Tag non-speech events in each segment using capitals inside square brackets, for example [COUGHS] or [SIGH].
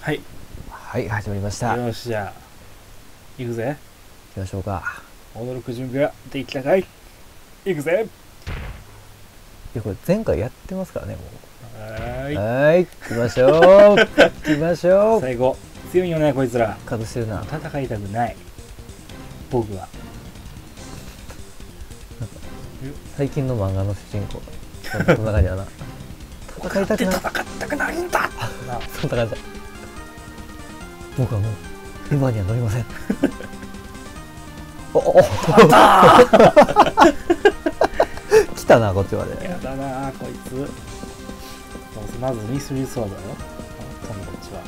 はい。はい始まりました。行よしじゃあ行くぜ。きましょうか。驚く準備はできたかい？行くぜ。いやこれ前回やってますからねもはうーい。はーい行きましょう。[LAUGHS] 行きましょう。最後強いよねこいつら。カードしてるな。戦いたくない。僕は。最近の漫画の主人公。[LAUGHS] そんな感じだな。戦いたくない戦ったくないんだ。な [LAUGHS] そんな感じだ僕はもうエヴァには乗りません。[LAUGHS] おおお [LAUGHS] 来たなこっちまで。やだなこいつ。まずミスリーソードよ。そのこっちは。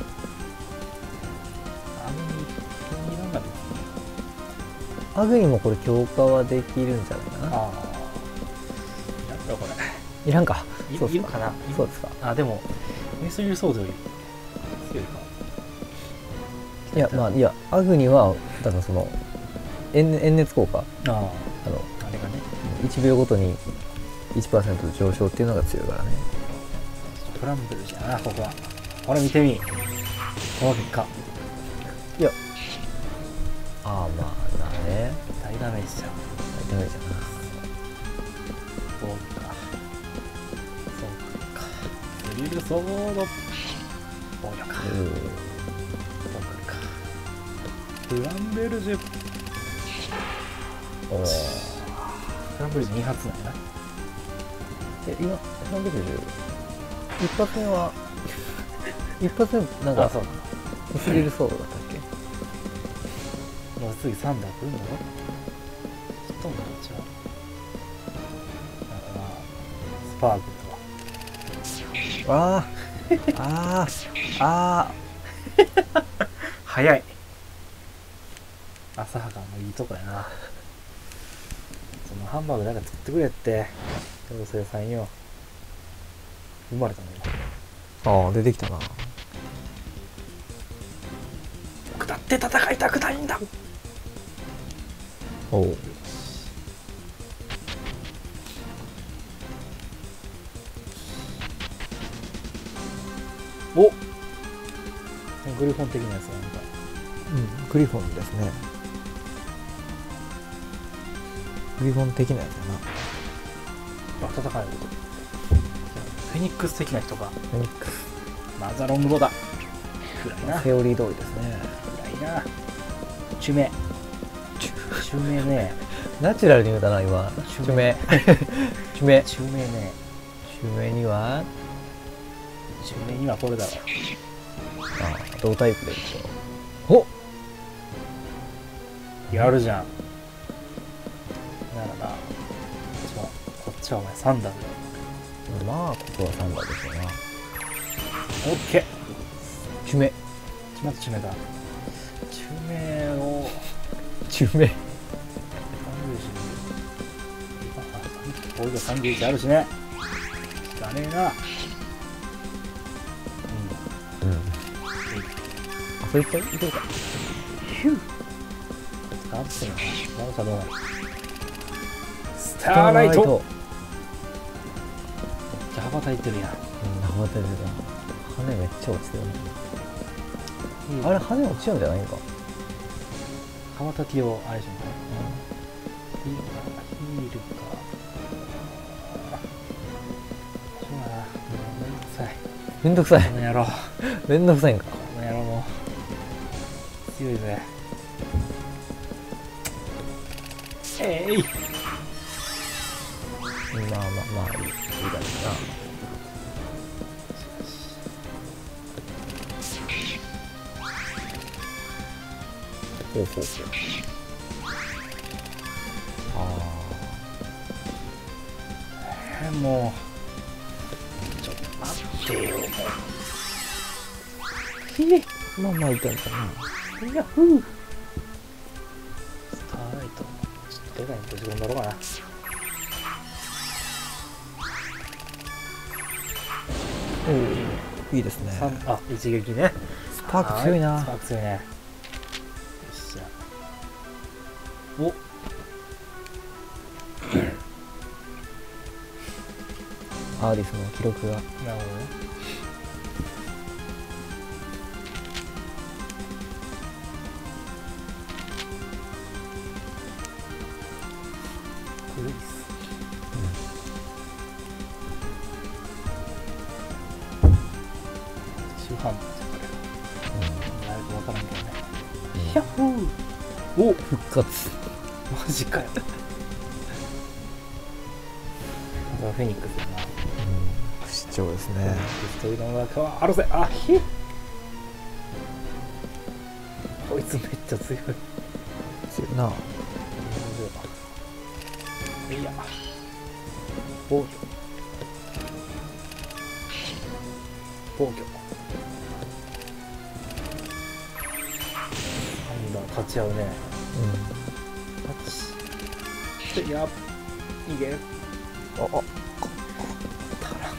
アグリもこれ強化はできるんじゃないかな。ああなんだこれ。いらんか。いるかな。そうですか。あでもミスリーソードより強いかいやまあいやアグニはだからその遠遠熱効果。ああ。あのあれがね。1秒ごとに1%上昇っていうのが強いからね。トランブルじゃなここは。ほら見てみ。この結果。いや。ああまあだね。大ダメージじゃん。ダメじゃそうか。そうか。スリルソード防御か。なそうかフランベルジュうんおー。フランベルジュ2発なんやなえ今何で10一発目は一発目なんかそう。ミスリルソードだったっけ？もう次サンダー来るんだろ？知っとんだこっちはだからスパークルだわあー。あー。あ [LAUGHS] 早い浅はかもいいとこやな。そのハンバーグ誰か作ってくれって妖精さんよ。生まれたのあー出てきたな。僕だって戦いたくないんだ。おおお。グリフォン的なやつなんか。うんグリフォンですねグリフォン的なやつだな。あ戦えるフェニックス的な人か。フェニックス。マザロングボだ。暗いな。セオリー通りですね。暗いな。中名中名ね。ナチュラルに言うたな今。中中名中名中名ね。中名には？中名にはこれだろあ同タイプでいくとおやるじゃんこっちはお前サンダーだよ。まあここはサンダーですよな。オッケー中名まず中名だ。中名を中名これが31あるしね。だねえな。うん。あそれいったいけるか。ヒュー。スタートするな。まだかどうなる。スターライト羽ばたいてるやん。うん羽ばたいてた羽めっちゃ落ちてるねあれ羽落ちるんじゃないんか？羽ばたきをあれしんかヒールかヒールか。そうだなめんどくさい。めんどくさい。この野郎。[LAUGHS] めんどくさいんか？この野郎も。強いぜほうほう。ほうあえーもうちょっと待ってよ。ひえあまあまあいい感じだなヤフースターライトちょっとでかいの閉じ込んだろうかな。おおいいですね。三あ一撃ね。スパーク強いな。はスパーク強いねお。っ [COUGHS] アーディスの記録が。なるほどね古いっす、うん、からんけどね、復活。マジかよ。フェニックスだな。不死鳥ですね。フェニックスというのがはあるぜあひこいつめっちゃ強い。強いな。いや。防御。防御。なんだ勝ち合うね勝ちや逃げうんああ。たら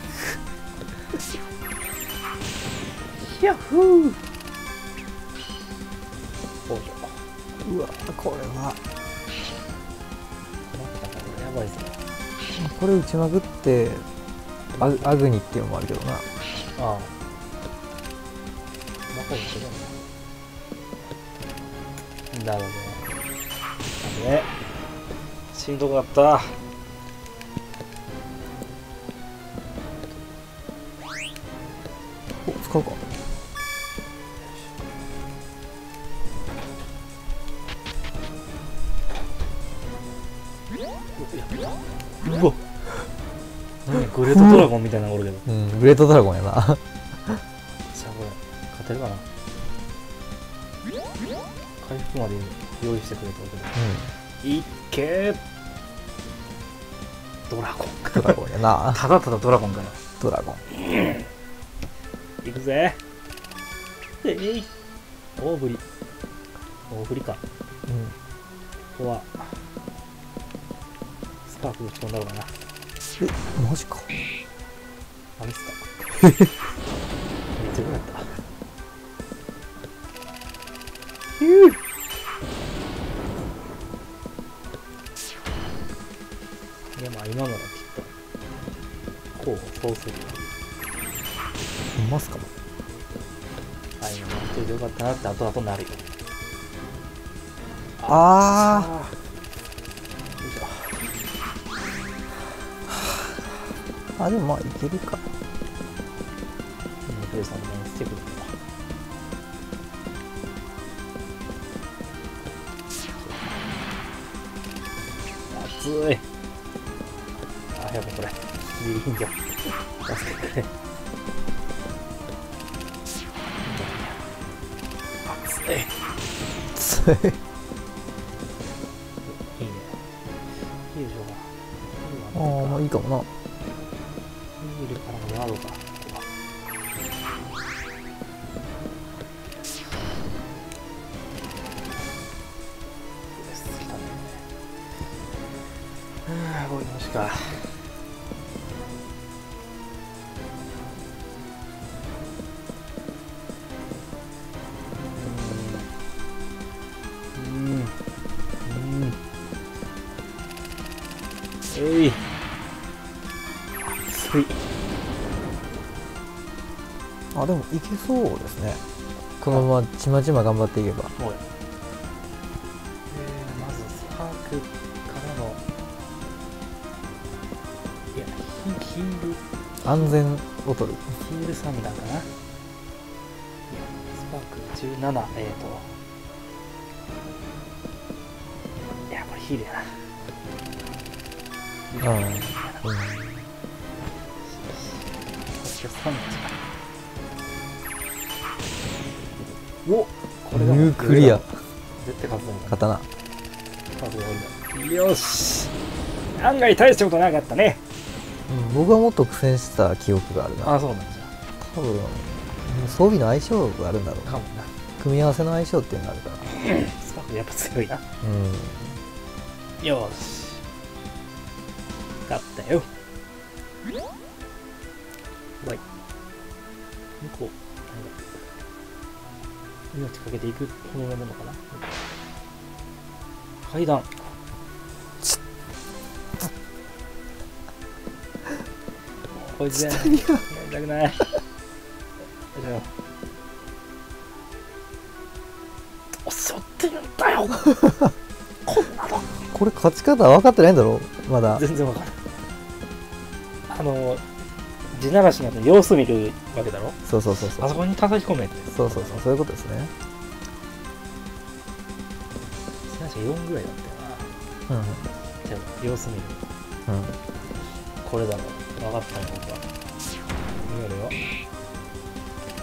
ヤッフー防御うわこれは。やばいぞ。これ打ちまくってアグアグニっていうのもあるけどな。ああ。魔法もするんだなるほどねしんどかった。お使うか。うわ。何グレートドラゴンみたいなのおるけど。うん。グレートドラゴンやな。さあこれ勝てるかな。回復まで用意してくれたわけでいっけードラゴンドラゴンやな。ただただドラゴンかよ。ドラゴン。いくぜ。えい。大振り。大振りか。こうん。こは。スパーク打ち込んだろうな。えマジか。あミスった [LAUGHS] めっちゃ良くなった。ヒューなって後々なるよ。あああでもまあいけるか。うんペルさんの前にしてくる熱い。あやばいこれ。ギリギリじゃん助けてくれ [LAUGHS] いいね。いいでしょう。かああまあいいかもな。えい。熱い。あでもいけそうですねこのままちまちま頑張っていけばおい。えー、まずスパークからの。いや、ヒヒール、安全ボトルヒールサムダーかな。いや、スパーク17、えーと。いや、これヒールやな。うん。うん。そして3か。おこれがニュークリア。絶対勝数が多いんだよ。し。案外大したことなかったね。うん僕はもっと苦戦した記憶があるな。あそうなんじ多分。装備の相性があるんだろうな。ゃかもな。組み合わせの相性っていうのがあるから。スパークやっぱ強いな。うん。よし勝ったよ。わい。向こう命かけていくほどのものかな。階段。こいつや。やりたくない。ってるんだよ。[LAUGHS] こんなの。これ勝ち方分かってないんだろう。まだ。全然わからないあの地ならしなんて様子見るわけだろ？そうそうそうそう。あそこに叩き込めって。そうそうそうそういうことですね。地ならし4ぐらいだったよな。うんじゃあ様子見る。うん。これだろ分かったよ僕は。見よるよ。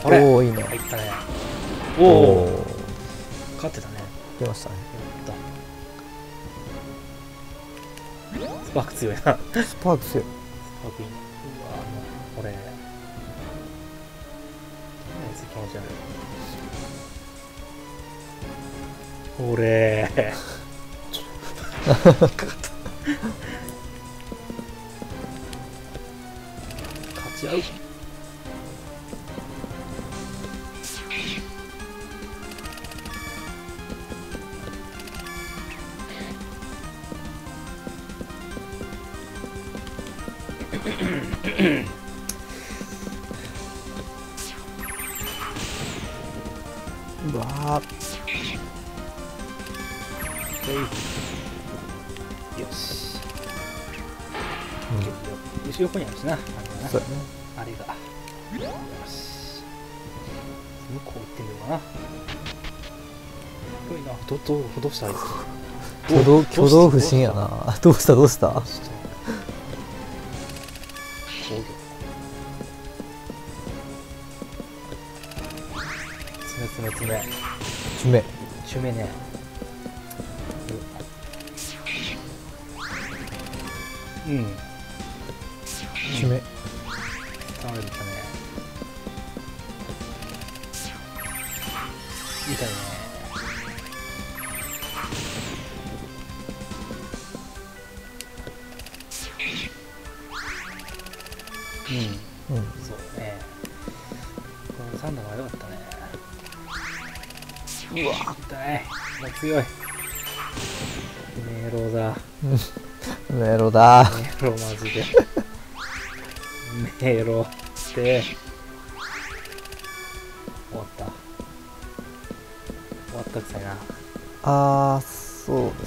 これ。おおいいね。入ったね。おおお勝ってたね。出ましたね。やった。スパーク強いな。スパークいいスパーク強いなうわこれあ気持ち悪い俺かうわー。よし。うん。よし横にあるしな。あれがなそう。やねあれが。よし。向こう行ってみようかな。すごいなどどうどうしたあい動お挙動不審やな。どうしたどうした？地面ちゅめねうん。地面倒れたね。痛いねうわ。痛いもう強い。メロだ。[LAUGHS] メロだ。メロマジで。メロって。終わった。終わったくさいな。あーそう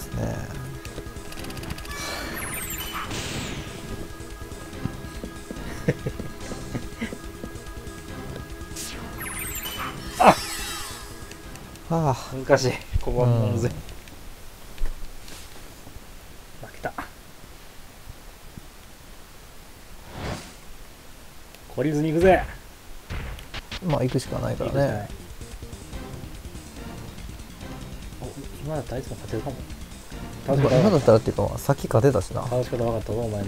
難しい。ここはもうむずい、うん。負けた。懲りずに行くぜ。まあ行くしかないからね。お今だったらあいつも勝てるかも。今だったららっていうかまあさっき勝てたしな。倒し方分かったぞお前の。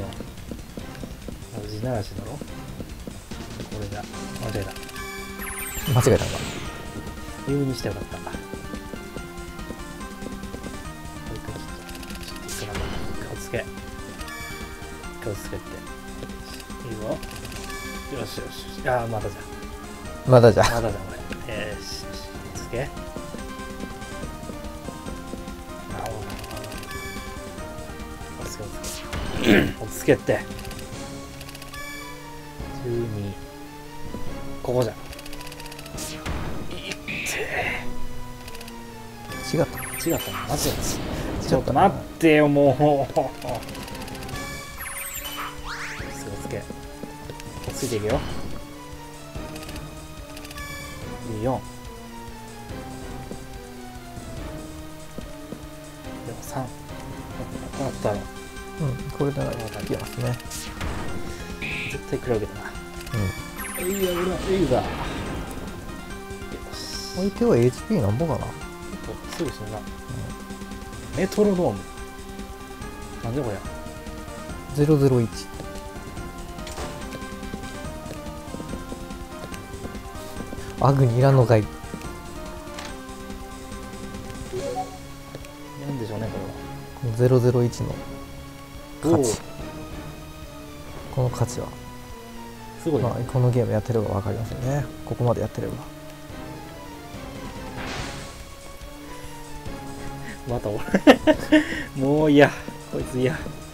地ならしだろ。これだ間違えた。間違えたんか言うにしてよかった顔つけて。いいよよしよしよし。ああまだじゃまだじゃまだじゃ俺。よしよしつけ。あおおつけおつけ。おつけって。12ここじゃ違った。違ったなマジでちょっと待ってよもういていくよ。14でも3こうなったら。うんこれならいけますね。絶対来るわけだな。うん。いいや俺はいい相手は HP なんぼかな。すぐ死ぬな、メトロノーム。なんでこれ001アグにいらんのかいなんでしょうねここの001のれは価値。この価値は、すごいね、まあ、このゲームやってれば分かりますよね。ここまでやってれば。また俺 [LAUGHS] もう嫌。こいつ嫌。え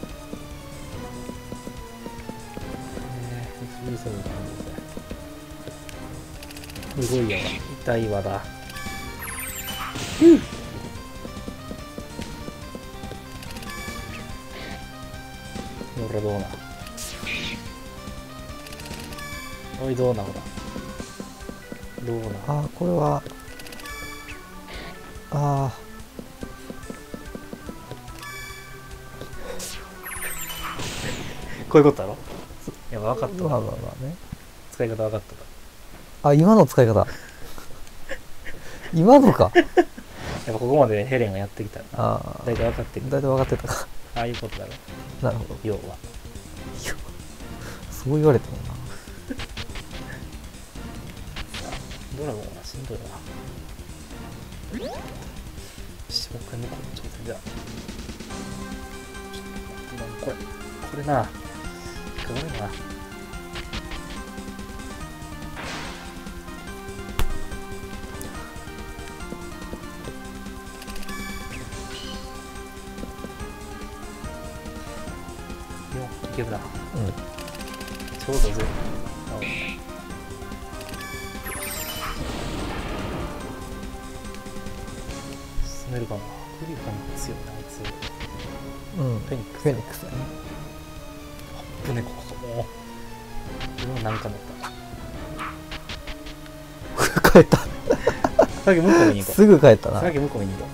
すごいやわ痛いわだふうこれどうなおいどうなほらどうなあーこれはあ [LAUGHS] こういうことだろ？いや分かったあまあわまあまあね。使い方分かったかあ今の使い方。今のか。やっぱここまでヘレンがやってきたらああ大体分かってる。大体分かってたか。ああいうことだろ。なるほど。要は。そう言われてもな。ドラゴンはしんどいなよしもう一回向こう挑戦じゃあちょっとこれこれな。引っかかるなよいけるなうん。ちょうどずれた進めるかなクリファン強いなあいつ。うん。フェニックスフェニックスだね。船ここも。う今なんかなっ帰った。たさっき向こうに行こすぐ帰ったな。うさっき向こうに行こ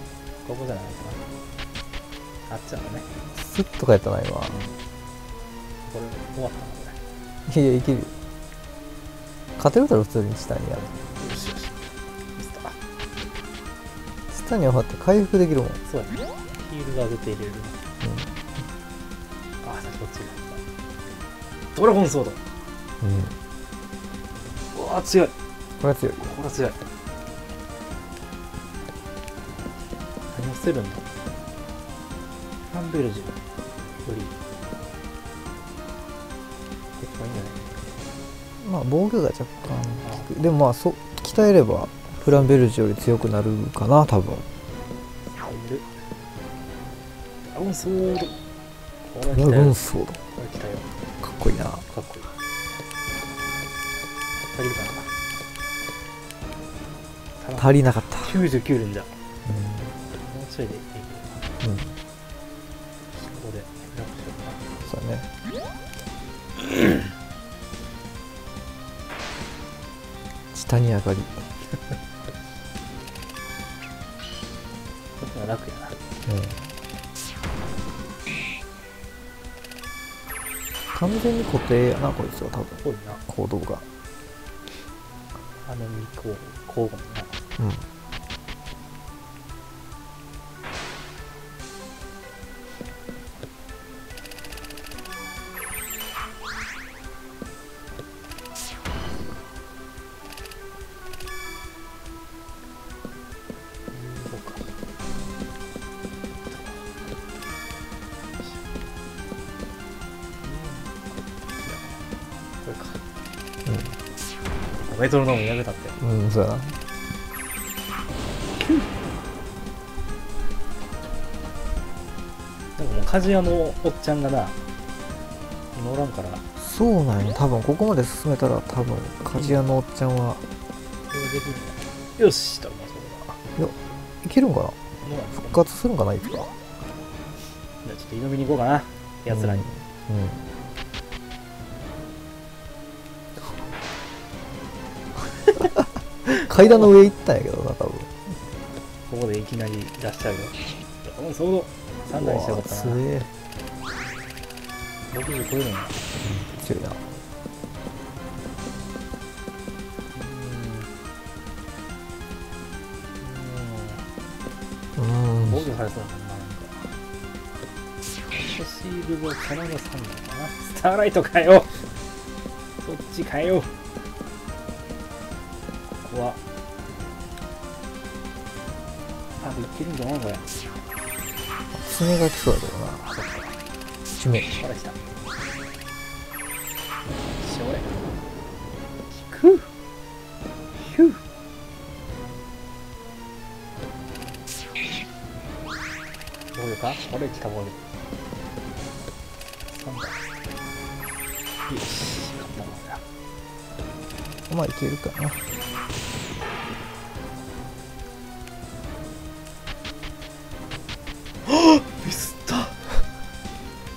う。ここじゃないかな。あっちだね。スッと帰ったな今。これ終わったいやいける。よ勝てるだろ普通に下にやる。下に上がって回復できるもん、うん、そうやね。ヒールが上げて入れるあさっきこっちだドラゴンソード。うん、うわ強い。これは強い。これは強い。何を捨てるんだ？ハンベルジュより結構いいんじゃないまあ防御が若干効く。でもまあそ鍛えればフランベルジュより強くなるかな多分。ドラゴンソード。ンソード。かっこいいな。かっこいい足りるかな。足りなかった。99連じゃもううちょいでいけるなこん、うん、下に上がり。なこっちが楽やな。うん。完全に固定やなこいつは多分。ぽいな。行動が。あの2個交互にな。うんメトロノームやめたって。うん、うん、そうやな。なんかもう鍛冶屋のおっちゃんがな今おらんから。そうなんや。多分ここまで進めたら多分鍛冶屋のおっちゃんは。これできるん。だよしだなそれだいけるんかな？復活するんかないつか。じゃあちょっと挑みに行こうかな奴らに、うん、うん階段の上行ったんやけどな多分。ここでいきなり出しちゃうよ。うんソード3台にしたかったな強え。60超えるんや強いな。ううん。ん防御されそうだな。なんかシールドからの3台かな。スターライトかよそっちかよここはけるんじゃない？これ。爪が来そうだけどなそっか爪。ほら来た。しょれふうひゅうボールか？これ来たボール。3だよし。勝ったもんだまあいけるかな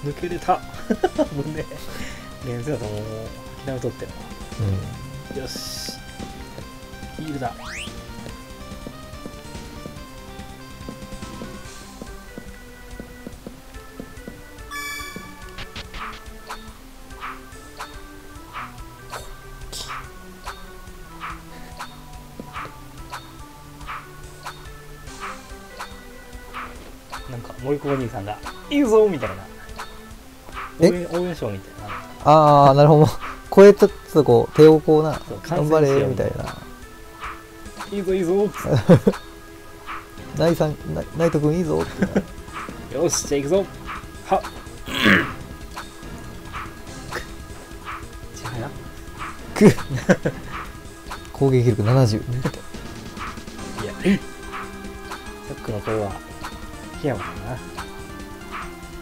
抜けれた。[LAUGHS] 危ねえ。連戦だともう諦めとったよなうん。よし。ヒールだ。なんか森久保兄さんが「いいぞ!」みたいな応え援応援ショーみたいな。ああなるほど。声ちょっとこう手をこうな頑張れみたいな「いいぞいいぞ」ナイさんナナイト君いいぞ。[LAUGHS] よしじゃあ行くぞ。はっ。ちはやく。攻撃力70いやさっきの声は檜山かな。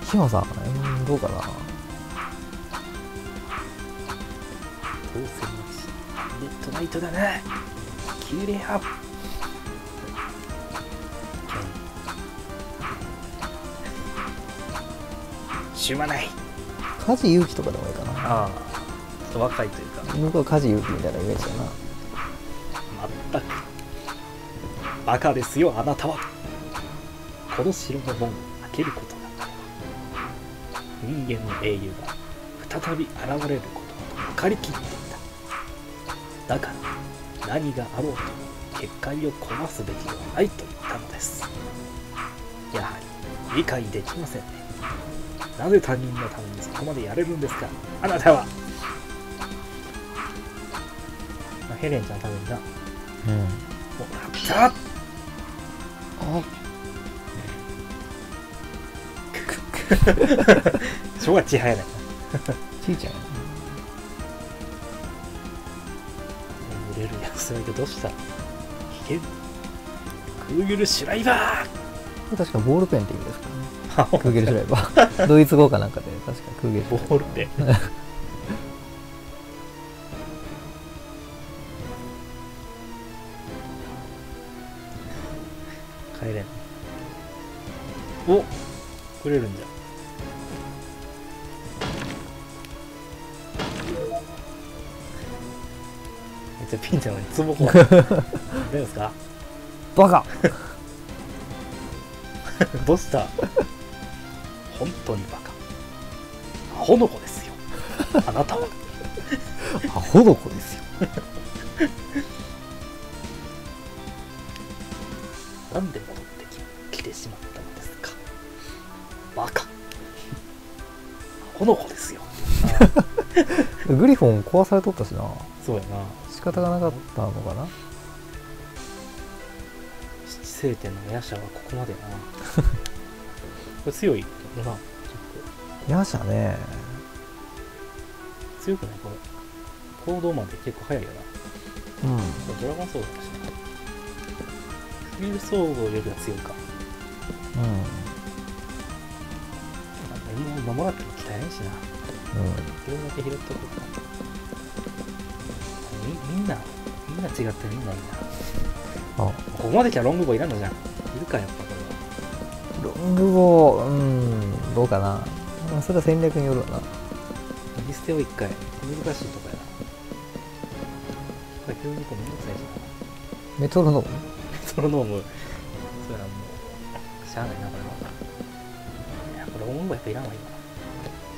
ひまさんうんどうかなネットナイトだなキレアップしゅまない。梶裕貴とかでもいいかな。ああちょっと若いというか。僕は梶裕貴みたいなイメージだな。全く。バカですよあなたは。この城の門を開けることが人間の英雄が再び現れることは分かりきってだから何があろうと結界を壊すべきではないと言ったのです。やはり理解できませんね。なぜ他人のためにそこまでやれるんですか？あなたは、まあヘレンちゃんのためになうん。もらったあ [LAUGHS] 小がちはやな。いちいちゃんや売れるやつだけどうした？危険クーグルシュライバこれ確かボールペンって意味ですからね。ークーゲルシュライバー。ドイツ語かなんかで。確かクーゲルシュライボールペン。帰れん。おくれるんじんのにツボ怖い大丈夫ですか？バカ。[LAUGHS] どうした？本当にバカ。アホの子ですよ。あなたは。[LAUGHS] アホの子ですよ。[LAUGHS] なんで戻ってき来てしまったのですか？バカ。アホの子ですよ。グリフォン壊されとったしなそうやな。仕方がなかったのかな？七星天の夜叉はここまでやな。[LAUGHS] これ強いよなちょっヤシャね。と強くない？これ。行動まで結構早いよな。うん。ドラゴンソードだしなフミルソードよりは強いか。何も守らっても鍛えないしな。うん。うんどれだけ拾っとくかみみんなみんな違ってみんないいな。あ。ここまで来たらロングボーいらんのじゃん。いるかやっぱこれ。はロングボーうんどうかな。まあそれは戦略によるわな。リステを一回。難しいとかやな。急にこうめんどくさいじメトロノーム？ゃんメトロノーム。それはもうしゃあないなこれは。いやこれロングボーやっぱいらんわ今。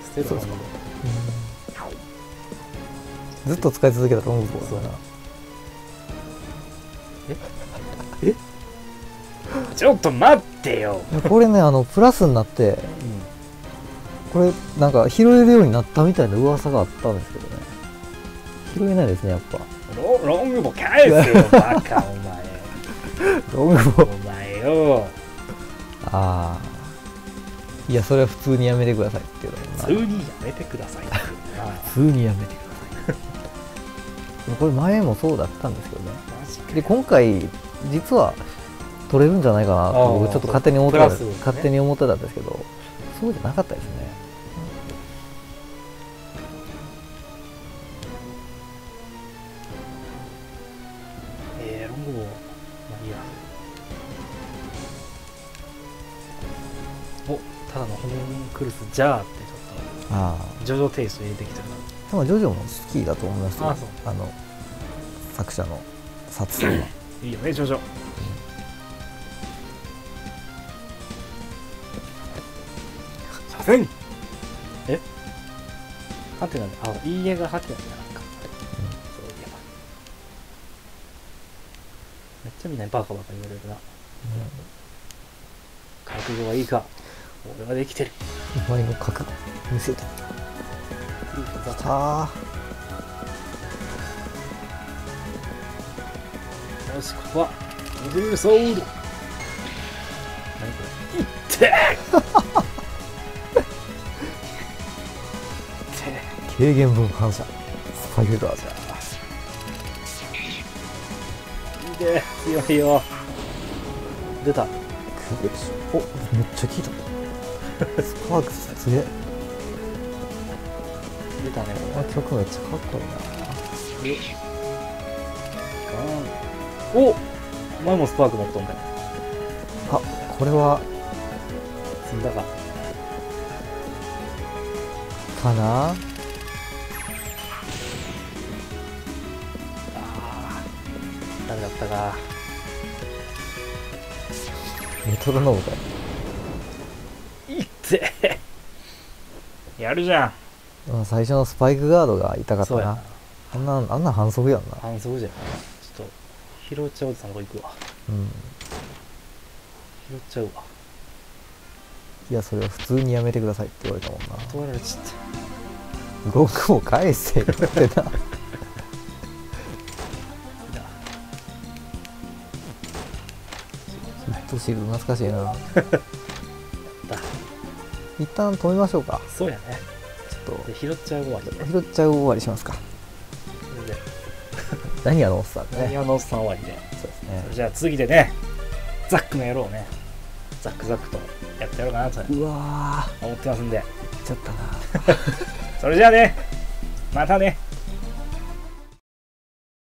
捨てるロングボーずっと使い続けたロングボーだなちょっと待ってよ、これねあのプラスになってこれなんか拾えるようになったみたいな噂があったんですけどね。拾えないですねやっぱ。ロロングボー返せよ [LAUGHS] バカお前。ロングボおー前よ。ああ。いやそれは普通にやめてくださいっていうの普通にやめてください [LAUGHS] 普通にやめてください。でもこれ前もそうだったんですけどね。で今回実は取れるんじゃないかなと僕ちょっと勝手に思ってた、ね。勝手に思ってたんですけどそうじゃなかったですね。えー、ロングボーまあいいや。おただのホモンクルスじゃあってちょああっとジョジョテイスト入れてきてるなでもジョジョも好きだと思いますよあの作者のサツさんは。[COUGHS] いいよね、ジョジョ。させんえ？ハテナで、あ、いいえがハテナじゃないか。そういえば。めっちゃみんなにバカバカ言われるな。覚悟はいいか俺はできてる。お前の覚悟見せてきたよーし、ここは、モデルソード。何これ。いって軽減分反射スパイクガードいいで強いよ。出た。おめっちゃ効いた。スパークスすげえ出たねこの曲めっちゃかっこいいな。おお前もスパーク持っとんかいあこれは。積んだか。かな？ああダメだったか。メトロノームかよ。いってやるじゃんうん最初のスパイクガードが痛かったな。な。あんなあんな反則やんな。反則じゃん。ちょっと拾っちゃおうとさんとこ行くわ。うん。拾っちゃうわいやそれは普通にやめてくださいって言われたもんな。断られちゃった。動くも返せよってな。ットシールド懐かしいな。[LAUGHS] だ一旦止めましょうか。そうやねちょっで拾っちゃうわけね。と拾っちゃう終わりしますか。[LAUGHS] 何あのおっさんね。ダイヤのおっさん終わりで。そうですね。じゃあ次でねザックの野郎をね。ザックザックとやってやろうかなと。うわ思ってますんで。ちゃったな。[LAUGHS] それじゃあねまたね